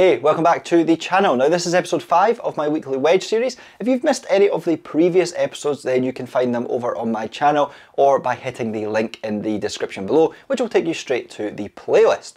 Hey, welcome back to the channel. Now this is episode 5 of my weekly wedge series. If you've missed any of the previous episodes then you can find them over on my channel or by hitting the link in the description below which will take you straight to the playlist.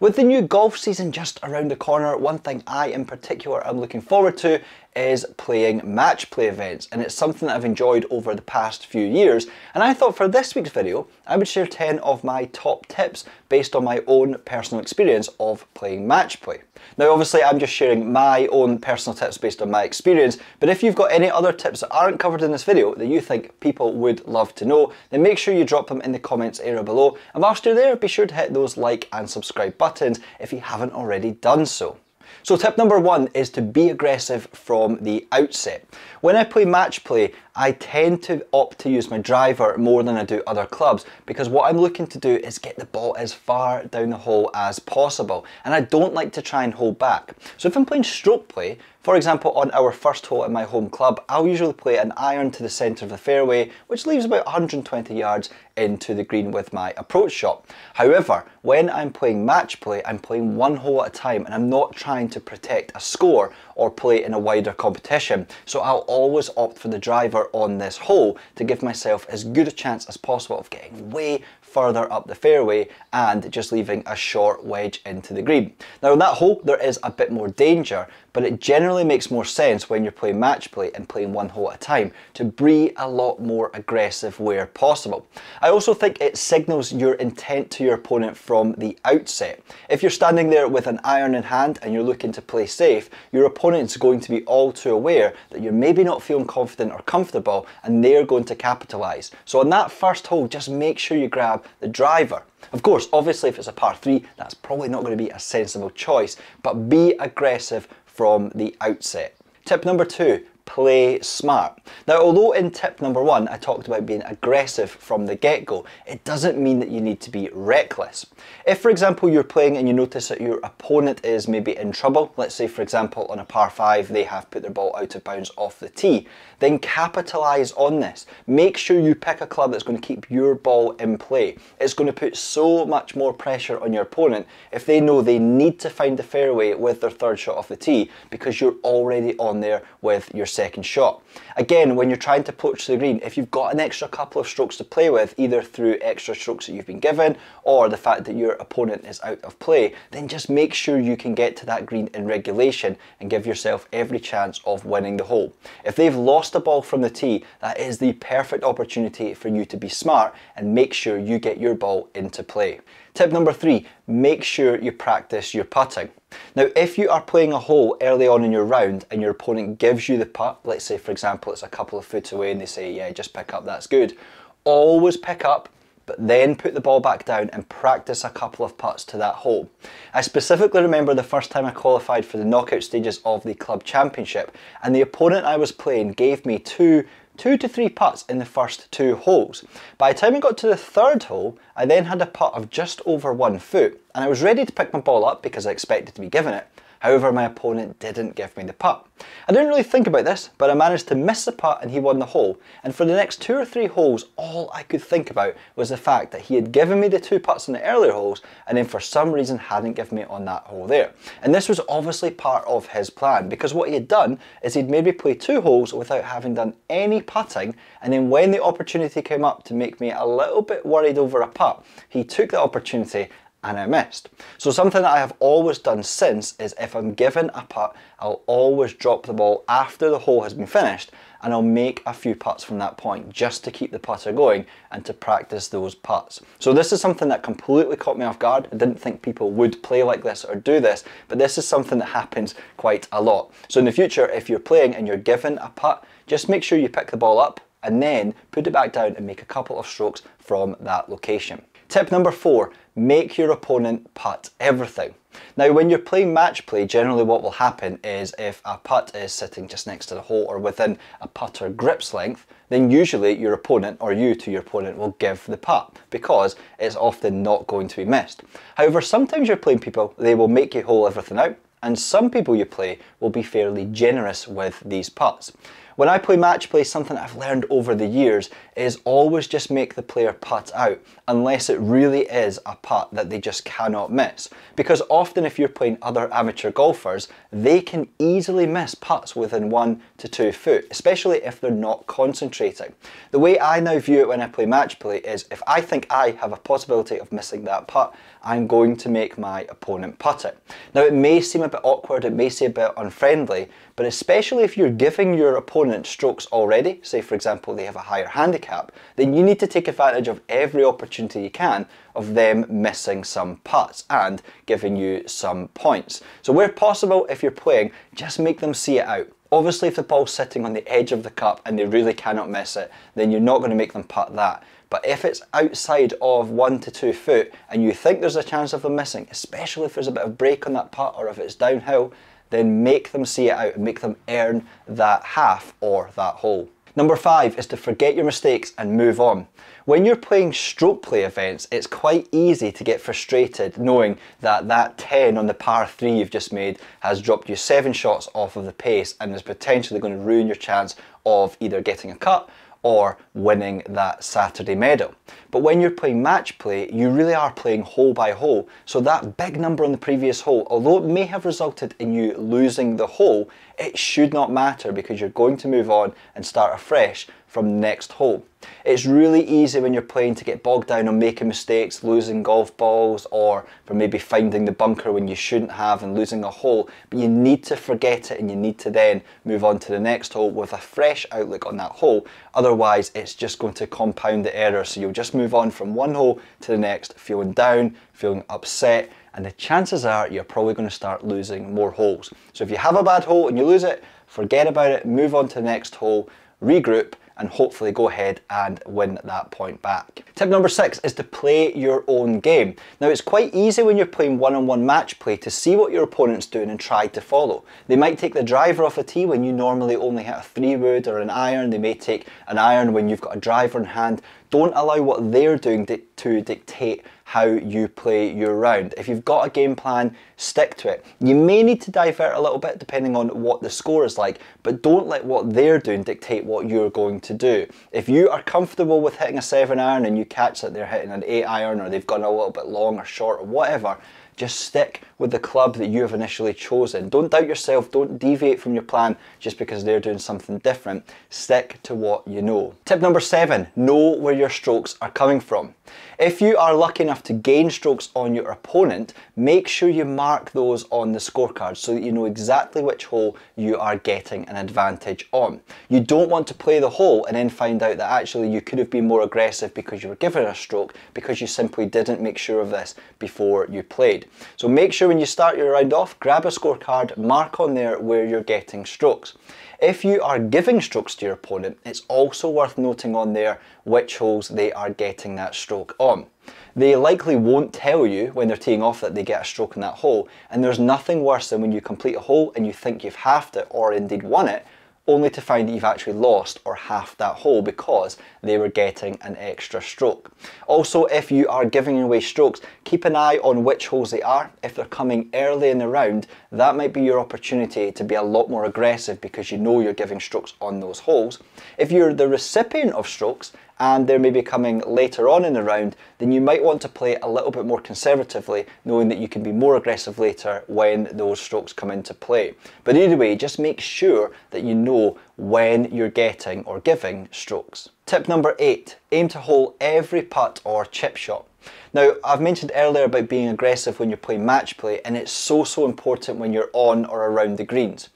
With the new golf season just around the corner, one thing I in particular am looking forward to is playing match play events and it's something that I've enjoyed over the past few years and I thought for this week's video I would share 10 of my top tips based on my own personal experience of playing match play. Now obviously I'm just sharing my own personal tips based on my experience but if you've got any other tips that aren't covered in this video that you think people would love to know then make sure you drop them in the comments area below and whilst you're there be sure to hit those like and subscribe buttons if you haven't already done so. So tip number one is to be aggressive from the outset. When I play match play, I tend to opt to use my driver more than I do other clubs because what I'm looking to do is get the ball as far down the hole as possible and I don't like to try and hold back. So if I'm playing stroke play, for example on our first hole at my home club, I'll usually play an iron to the centre of the fairway which leaves about 120 yards into the green with my approach shot. However, when I'm playing match play, I'm playing one hole at a time and I'm not trying to protect a score or play in a wider competition. So I'll always opt for the driver on this hole to give myself as good a chance as possible of getting way further up the fairway and just leaving a short wedge into the green. Now on that hole there is a bit more danger but it generally makes more sense when you're playing match play and playing one hole at a time to be a lot more aggressive where possible. I also think it signals your intent to your opponent from the outset. If you're standing there with an iron in hand and you're looking to play safe, your opponent's going to be all too aware that you're maybe not feeling confident or comfortable and they're going to capitalise. So on that first hole, just make sure you grab the driver. Of course, obviously if it's a par 3, that's probably not going to be a sensible choice, but be aggressive from the outset. Tip number two, play smart. Now, although in tip number one I talked about being aggressive from the get-go, it doesn't mean that you need to be reckless. If, for example, you're playing and you notice that your opponent is maybe in trouble, let's say, for example, on a par 5 they have put their ball out of bounds off the tee, then capitalise on this. Make sure you pick a club that's going to keep your ball in play. It's going to put so much more pressure on your opponent if they know they need to find the fairway with their third shot off the tee because you're already on there with your second shot. Again, when you're trying to approach the green, if you've got an extra couple of strokes to play with, either through extra strokes that you've been given or the fact that your opponent is out of play, then just make sure you can get to that green in regulation and give yourself every chance of winning the hole. If they've lost a ball from the tee, that is the perfect opportunity for you to be smart and make sure you get your ball into play. Tip number three, make sure you practice your putting. Now, if you are playing a hole early on in your round and your opponent gives you the putt, let's say for example it's a couple of foot away and they say, yeah, just pick up, that's good. Always pick up, but then put the ball back down and practice a couple of putts to that hole. I specifically remember the first time I qualified for the knockout stages of the club championship and the opponent I was playing gave me two two to three putts in the first two holes. By the time I got to the third hole, I then had a putt of just over one foot, and I was ready to pick my ball up because I expected to be given it. However, my opponent didn't give me the putt. I didn't really think about this, but I managed to miss the putt and he won the hole. And for the next two or three holes, all I could think about was the fact that he had given me the two putts in the earlier holes and then for some reason hadn't given me on that hole there. And this was obviously part of his plan because what he had done is he'd made me play two holes without having done any putting and then when the opportunity came up to make me a little bit worried over a putt, he took the opportunity and I missed. So something that I have always done since is if I'm given a putt, I'll always drop the ball after the hole has been finished and I'll make a few putts from that point just to keep the putter going and to practice those putts. So this is something that completely caught me off guard. I didn't think people would play like this or do this, but this is something that happens quite a lot. So in the future, if you're playing and you're given a putt, just make sure you pick the ball up and then put it back down and make a couple of strokes from that location. Tip number four, make your opponent putt everything. Now when you're playing match play, generally what will happen is if a putt is sitting just next to the hole or within a putter grip's length, then usually your opponent or you to your opponent will give the putt because it's often not going to be missed. However, sometimes you're playing people, they will make you hole everything out and some people you play will be fairly generous with these putts. When I play match play, something I've learned over the years is always just make the player putt out, unless it really is a putt that they just cannot miss. Because often if you're playing other amateur golfers, they can easily miss putts within one to two foot, especially if they're not concentrating. The way I now view it when I play match play is if I think I have a possibility of missing that putt, I'm going to make my opponent putt it. Now it may seem a bit awkward, it may seem a bit unfriendly, but especially if you're giving your opponent strokes already, say for example they have a higher handicap, then you need to take advantage of every opportunity you can of them missing some putts and giving you some points. So where possible, if you're playing, just make them see it out. Obviously if the ball's sitting on the edge of the cup and they really cannot miss it, then you're not going to make them putt that. But if it's outside of one to two foot and you think there's a chance of them missing, especially if there's a bit of break on that putt or if it's downhill, then make them see it out and make them earn that half or that hole. Number five is to forget your mistakes and move on. When you're playing stroke play events, it's quite easy to get frustrated knowing that that 10 on the par 3 you've just made has dropped you 7 shots off of the pace and is potentially going to ruin your chance of either getting a cut or winning that Saturday medal. But when you're playing match play, you really are playing hole by hole. So that big number on the previous hole, although it may have resulted in you losing the hole, it should not matter because you're going to move on and start afresh from next hole. It's really easy when you're playing to get bogged down on making mistakes, losing golf balls, or for maybe finding the bunker when you shouldn't have and losing a hole. But you need to forget it and you need to then move on to the next hole with a fresh outlook on that hole. Otherwise, it's just going to compound the error. So you'll just move on from one hole to the next, feeling down, feeling upset, and the chances are you're probably going to start losing more holes. So if you have a bad hole and you lose it, forget about it, move on to the next hole, regroup, and hopefully go ahead and win that point back. Tip number six is to play your own game. Now it's quite easy when you're playing one-on-one -on -one match play to see what your opponent's doing and try to follow. They might take the driver off a tee when you normally only hit a three wood or an iron. They may take an iron when you've got a driver in hand. Don't allow what they're doing to dictate how you play your round. If you've got a game plan, stick to it. You may need to divert a little bit depending on what the score is like, but don't let what they're doing dictate what you're going to do. If you are comfortable with hitting a 7 iron and you catch that they're hitting an 8 iron or they've gone a little bit long or short or whatever, just stick with the club that you have initially chosen. Don't doubt yourself, don't deviate from your plan just because they're doing something different. Stick to what you know. Tip number seven, know where your strokes are coming from. If you are lucky enough to gain strokes on your opponent, make sure you mark those on the scorecard so that you know exactly which hole you are getting an advantage on. You don't want to play the hole and then find out that actually you could have been more aggressive because you were given a stroke because you simply didn't make sure of this before you played. So make sure when you start your round off, grab a scorecard, mark on there where you're getting strokes. If you are giving strokes to your opponent, it's also worth noting on there which holes they are getting that stroke on. They likely won't tell you when they're teeing off that they get a stroke in that hole, and there's nothing worse than when you complete a hole and you think you've halved it or indeed won it, only to find that you've actually lost or half that hole because they were getting an extra stroke. Also, if you are giving away strokes, keep an eye on which holes they are. If they're coming early in the round, that might be your opportunity to be a lot more aggressive because you know you're giving strokes on those holes. If you're the recipient of strokes and they're maybe coming later on in the round, then you might want to play a little bit more conservatively, knowing that you can be more aggressive later when those strokes come into play. But either way, just make sure that you know when you're getting or giving strokes. Tip number eight, aim to hole every putt or chip shot. Now, I've mentioned earlier about being aggressive when you're playing match play, and it's so, so important when you're on or around the greens.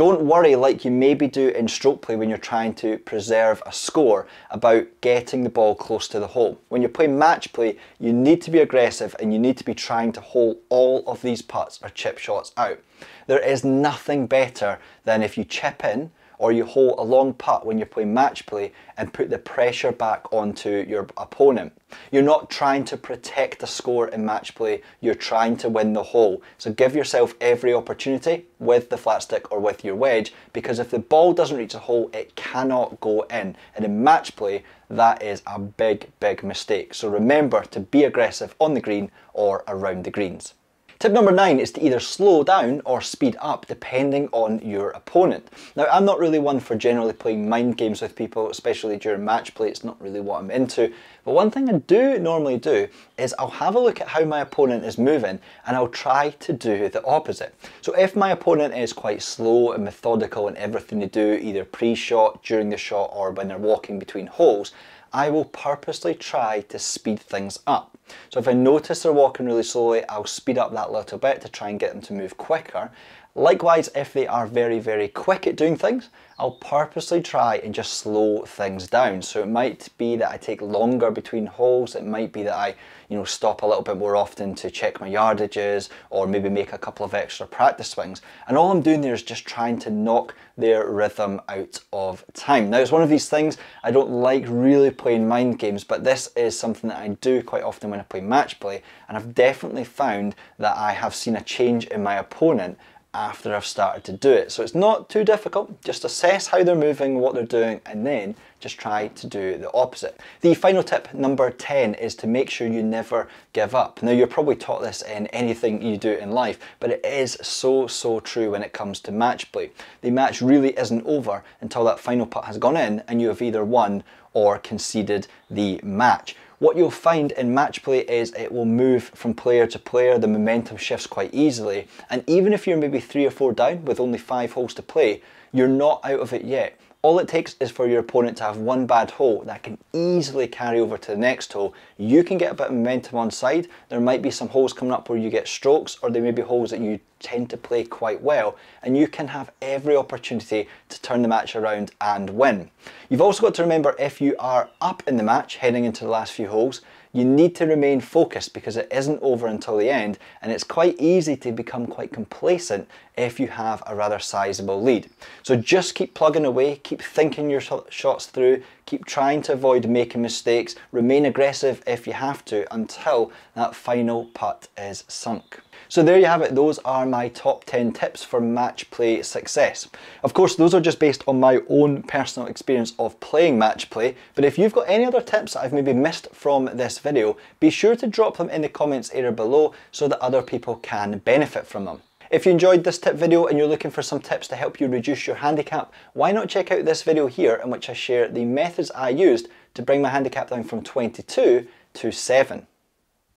Don't worry like you maybe do in stroke play when you're trying to preserve a score about getting the ball close to the hole. When you're playing match play, you need to be aggressive and you need to be trying to hole all of these putts or chip shots out. There is nothing better than if you chip in or you hold a long putt when you're playing match play and put the pressure back onto your opponent. You're not trying to protect a score in match play, you're trying to win the hole. So give yourself every opportunity with the flat stick or with your wedge because if the ball doesn't reach the hole, it cannot go in. And in match play, that is a big, big mistake. So remember to be aggressive on the green or around the greens. Tip number nine is to either slow down or speed up depending on your opponent. Now, I'm not really one for generally playing mind games with people, especially during match play. It's not really what I'm into. But one thing I do normally do is I'll have a look at how my opponent is moving and I'll try to do the opposite. So if my opponent is quite slow and methodical in everything they do, either pre-shot, during the shot, or when they're walking between holes, I will purposely try to speed things up. So if I notice they're walking really slowly, I'll speed up that little bit to try and get them to move quicker. Likewise, if they are very, very quick at doing things, I'll purposely try and just slow things down. So it might be that I take longer between holes. It might be that I, you know, stop a little bit more often to check my yardages or maybe make a couple of extra practice swings. And all I'm doing there is just trying to knock their rhythm out of time. Now it's one of these things I don't like really playing mind games, but this is something that I do quite often when I play match play. And I've definitely found that I have seen a change in my opponent after I've started to do it. So it's not too difficult, just assess how they're moving, what they're doing, and then just try to do the opposite. The final tip, number 10, is to make sure you never give up. Now you're probably taught this in anything you do in life, but it is so, so true when it comes to match play. The match really isn't over until that final putt has gone in and you have either won or conceded the match. What you'll find in match play is it will move from player to player, the momentum shifts quite easily, and even if you're maybe three or four down with only five holes to play, you're not out of it yet. All it takes is for your opponent to have one bad hole that can easily carry over to the next hole. You can get a bit of momentum on side. There might be some holes coming up where you get strokes or there may be holes that you tend to play quite well and you can have every opportunity to turn the match around and win. You've also got to remember if you are up in the match heading into the last few holes, you need to remain focused because it isn't over until the end and it's quite easy to become quite complacent if you have a rather sizable lead. So just keep plugging away, keep thinking your shots through, keep trying to avoid making mistakes, remain aggressive if you have to until that final putt is sunk. So there you have it, those are my top 10 tips for match play success. Of course, those are just based on my own personal experience of playing match play, but if you've got any other tips that I've maybe missed from this video, be sure to drop them in the comments area below so that other people can benefit from them. If you enjoyed this tip video and you're looking for some tips to help you reduce your handicap, why not check out this video here in which I share the methods I used to bring my handicap down from 22 to 7.